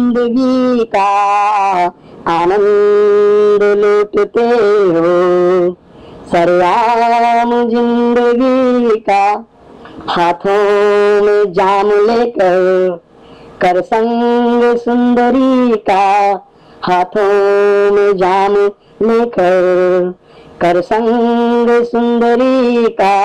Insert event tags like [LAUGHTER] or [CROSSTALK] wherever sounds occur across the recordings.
ज़िंदगी का आनंद लूटते हो सरयाम ज़िंदगी का हाथों में जाम लेकर, कर संग सुंदरी का हाथों में जाम लेकर, कर संग सुंदरी का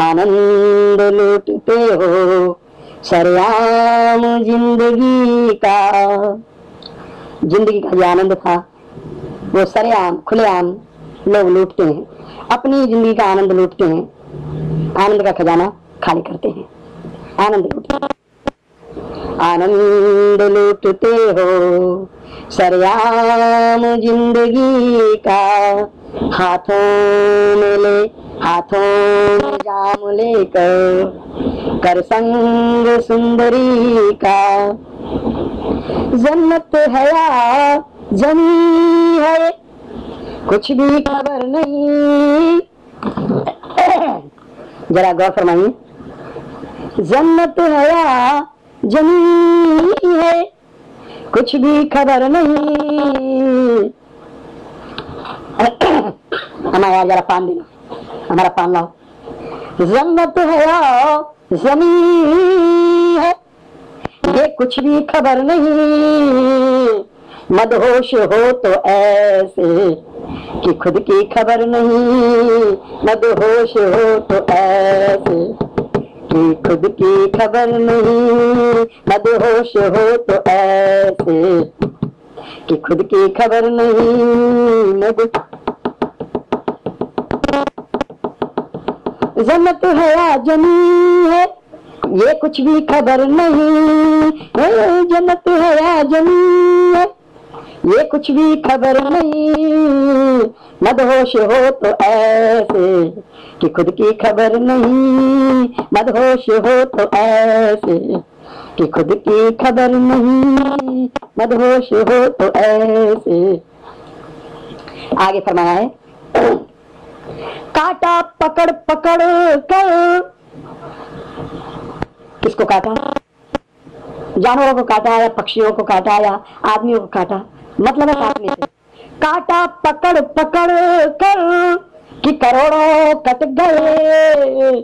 आनंद लूटते हो। सरयाम ज़िंदगी का। ज़िंदगी का जो आनंद था। वो सरेआम खुलेआम लोग लूटते हैं। अपनी ज़िंदगी का आनंद लूटते हैं। आनंद का खजाना खाली करते हैं। आनंद लूटते आनंद लूटते हो। सरयाम ज़िंदगी का। हाथों में ले, हाथों में जाम लेकर। कर संग सुंदरी का। जन्नत है या जमी है, कुछ भी खबर नहीं। जरा गौर फरमाइए। जन्नत है या जमी है, कुछ भी खबर नहीं। [COUGHS] हमारा जरा पान देना। हमारा पान लाओ। जन्नत है या जमी है। ये कुछ भी खबर नहीं, मदहोश हो तो ऐसे कि खुद की खबर नहीं, मदहोश हो तो ऐसे कि खुद की खबर नहीं, मदहोश हो तो ऐसे कि खुद की खबर नहीं मद जन्नत है जमी है। ये कुछ भी खबर नहीं है है है। ये कुछ भी खबर नहीं, मदहोश हो तो ऐसे कि खुद की खबर नहीं, मदहोश हो तो ऐसे कि खुद की खबर नहीं, मदहोश हो तो ऐसे। आगे फरमाया है काटा पकड़ पकड़ कर। किसको काटा? जानवरों को काटा या पक्षियों को काटा या आदमियों को काटा? मतलब है काटने से। काटा, पकड़ पकड़ कर कि करोड़ों कट गए।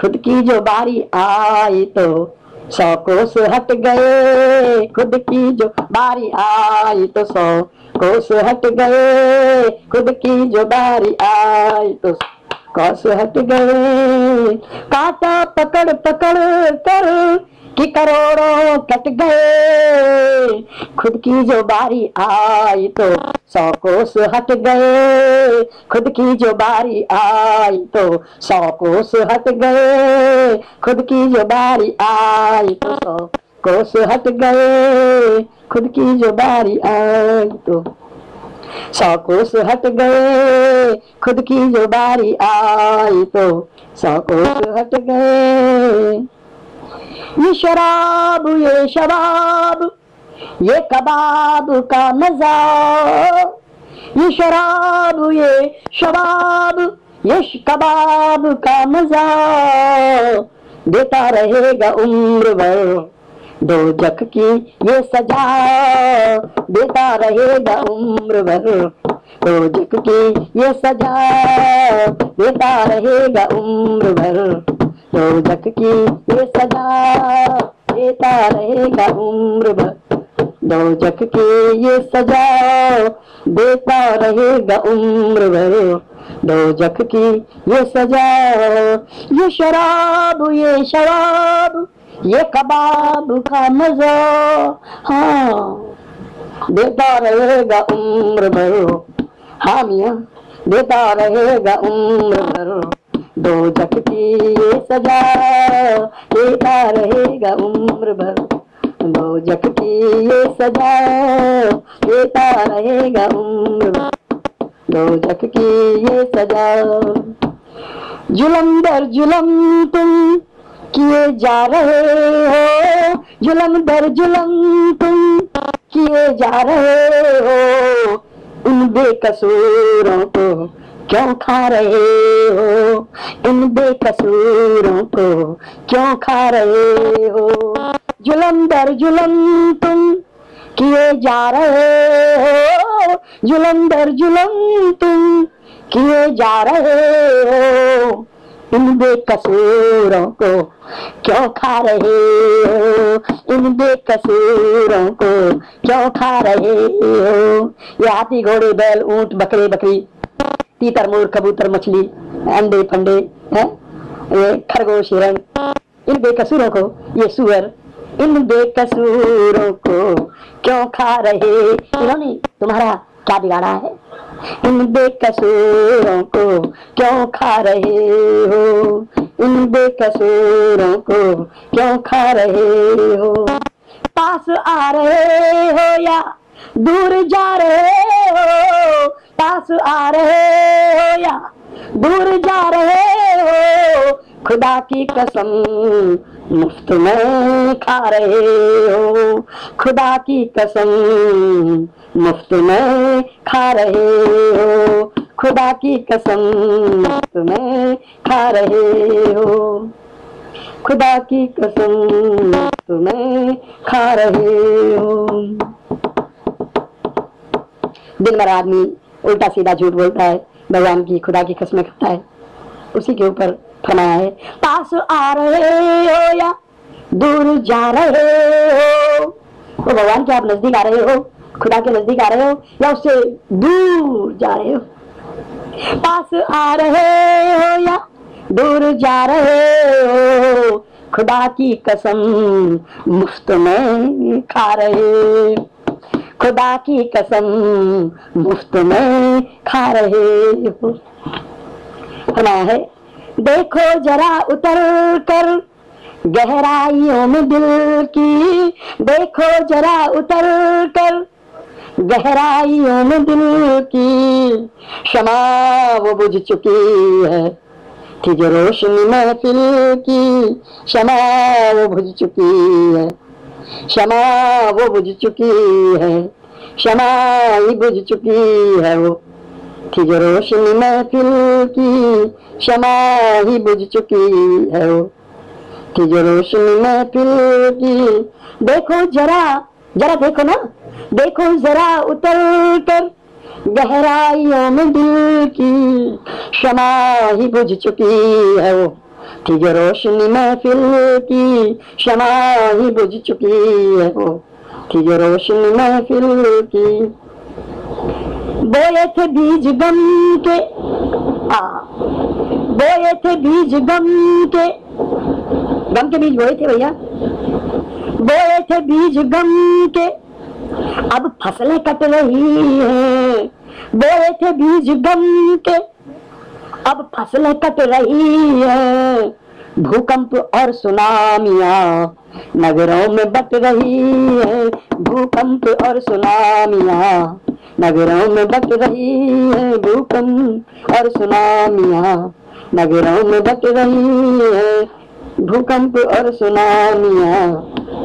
खुद की जो बारी आई तो सौ कोस हट गए। खुद की जो बारी आई तो सौ कोस हट गए, खुद की जो बारी आई तो कोस हट गए। काटा पकड़ पकड़ कर कि करोड़ों कट गए। खुद की जो बारी आई तो सौ कोस हट गए। खुद की जो बारी आई तो सौ कोस हट गए। खुद की जो बारी आई तो सौ कोस हट गए, खुद की जो बारी आई तो। सौ कोस हट गए, खुद की जो बारी आई तो। सौ कोस हट गए, ये शराब ये शराब ये कबाब का मज़ा। ये शराब ये शराब ये कबाब का मज़ा। देता रहेगा उम्र भर दो जख की ये सजा देता रहेगा उम्र भर। दो जख की ये सजा देता रहेगा उम्र भर। दो जख की ये सजा देता रहेगा उम्र भर। दो जख की ये सजा देता रहेगा उम्र भर। दो जख की ये सजा, ये शराब ये शराब ये कबाब का मज़ा हाँ। देता रहेगा उम्र भर। हाँ मियाँ, देता रहेगा उम्र भर। दो की ये सजा, देता रहेगा उम्र भर। दो की ये सजा, देता रहेगा उम्र दो की ये सजा। जुलम दर जुलम तुम जा रहे हो, जुलम दर जुलम तुम किए जा रहे हो। उन बेकसूरों को क्यों खा रहे हो? इन बेकसूरों को क्यों खा रहे हो? जुलम दर जुलम तुम किए जा रहे हो जुलंदर जुलम तुम किए जा रहे हो। इन बेकसूरों को क्यों खा रहे हो? इन बेकसूरों को क्यों खा रहे हो? ये हाथी घोड़े, बैल, ऊँट, बकरे, बकरी, तीतर मोर, कबूतर, मछली, अंडे, फंडे, हैं? ये खरगोश, हिरण, इन बेकसूरों को, ये सुअर, इन बेकसूरों को क्यों खा रहे? इन्होंने तुम्हारा क्या बिगाड़ा है? इन बेकसूरों को क्यों खा रहे हो? इन बेकसूरों को क्यों खा रहे हो? पास आ रहे हो या दूर जा रहे हो? पास आ रहे हो या दूर जा रहे हो? खुदा की कसम, मुफ़्त में खा रहे हो। खुदा की कसम, मुफ़्त में खा रहे हो। खुदा की कसम, मुफ़्त में खा रहे हो। खुदा की कसम, मुफ़्त में खा रहे हो। दिन भर आदमी उल्टा सीधा झूठ बोलता है, भगवान की, खुदा की कसमें खाता है। उसी के ऊपर है पास आ रहे हो या दूर जा रहे हो? तो भगवान के आप नज़दीक आ रहे हो? खुदा के नज़दीक आ रहे हो या उससे दूर जा रहे हो? पास आ रहे हो या दूर जा रहे हो? खुदा की कसम मुफ़्त में खा रहे। खुदा की कसम मुफ़्त में खा रहे हो। है देखो जरा उतर कर, गहराइयों में दिल की। देखो जरा उतर कर, गहराइयों में दिल की। क्षमा वो बुझ चुकी है, थी जो रोशनी महफिल की। क्षमा वो बुझ चुकी है, क्षमा वो बुझ चुकी है, क्षमा ही बुझ चुकी है वो। थी जो रोशनी महफिल की, क्षमा ही बुझ चुकी है वो। थी जो रोशनी महफिल की, देखो जरा जरा देखो ना, देखो जरा उतर कर गहराइयों में दिल की क्षमा ही बुझ चुकी है वो। जो रोशनी महफिल की, क्षमा ही बुझ चुकी है वो। जो रोशनी महफिल की बोए थे बीज गम के। बोए थे बीज गम के। गम के बीज बोए थे भैया? बोए थे बीज गम के। अब फ़सलें कट रही हैं। बोए थे बीज गम के। अब फ़सलें कट रही हैं। भूकंप और सुनामिया नगरों में बट रही है। भूकंप और सुनामिया नगरों में बट रही है भूकंप और सुनामिया। नगरों में बट रही है भूकंप और सुनामिया।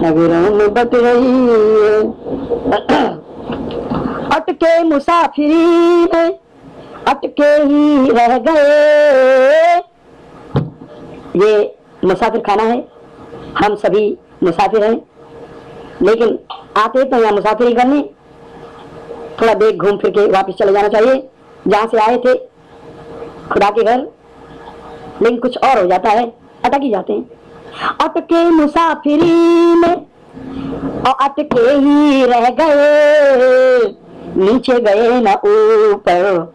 नगरों में बट रही है। [CLEARS THROAT] अटके मुसाफिरी में अटके ही रह गए। ये मुसाफिर खाना है, हम सभी मुसाफिर हैं। लेकिन आते तो यहाँ मुसाफिरी करने थोड़ा देख घूम फिर के वापस चले जाना चाहिए। जहाँ से आए थे, खुदा के घर। लेकिन कुछ और हो जाता है, अटक ही जाते हैं। अटके मुसाफिरी में, और अटके ही रह गए। नीचे गए न ऊपर,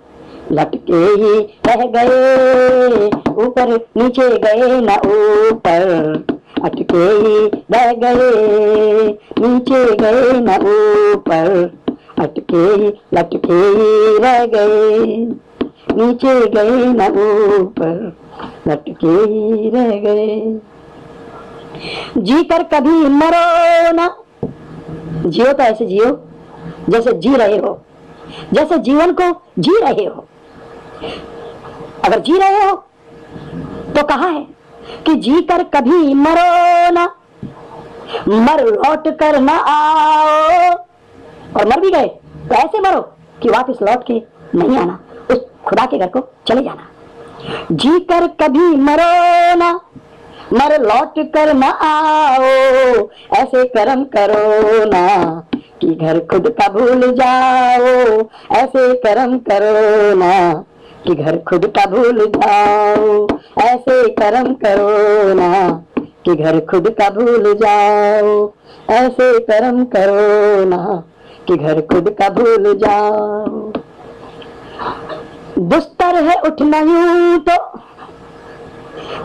लटके ही रह गए। ऊपर नीचे गए न ऊपर, अटके ही रह गए। नीचे गए न ऊपर। अटके लटके रह गए। नीचे गए न ऊपर लटके रह गए। जी कर कभी मरो ना। जियो तो ऐसे जियो, जैसे जी रहे हो। जैसे जीवन को जी रहे हो। अगर जी रहे हो तो कहा है कि जी कर कभी मरो ना। मर लौट कर ना आओ। और मर भी गए तो ऐसे मरो कि वापस लौट के नहीं आना, उस खुदा के घर को चले जाना। जी कर कभी मरो ना, मर लौट कर ना आओ, ऐसे कर्म करो ना कि घर खुद का भूल जाओ, ऐसे कर्म करो ना कि घर खुद का भूल जाओ, ऐसे कर्म करो ना कि घर खुद का भूल जाओ, ऐसे कर्म करो ना कि घर खुद का भूल जाओ दुस्तर है उठना यूँ तो।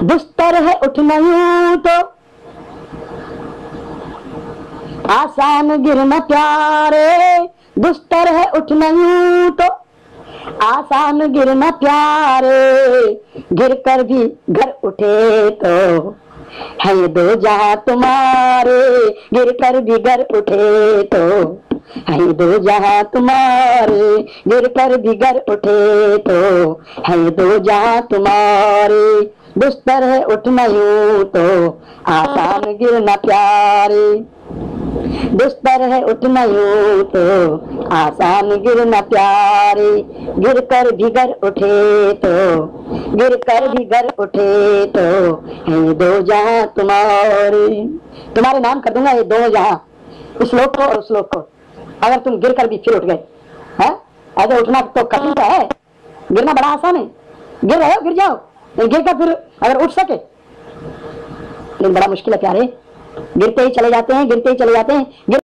दुस्तर है उठना यूँ तो। आसान गिरना प्यारे। दुस्तर है उठना यूँ तो। आसान गिरना प्यारे। गिर कर भी घर उठे तो। है दो जहाँ तुम्हारे। गिर कर भी घर उठे तो। है दो जहाँ तुम्हारे गिर कर घर उठे तो। है दो जहाँ तुम्हारे दुस्तर है उठना यूँ तो। आसान गिरना प्यारे, बिस्तर है उठना यूँ तो। आसान गिरना प्यारे, गिर कर घर उठे तो। गिर कर घर उठे तो। है दो जहाँ तुम्हारे तुम्हारे नाम कर दूँगा ये दो जहाँ। लोग को और लोग को। अगर तुम गिर कर भी फिर उठ गए, है? ऐसे उठना तो कठिन है। गिरना बड़ा आसान है। गिर रहे हो, गिर जाओ। गिर कर फिर अगर उठ सके, लेकिन बड़ा मुश्किल है प्यारे। गिरते ही चले जाते हैं, गिरते ही चले जाते हैं। गिर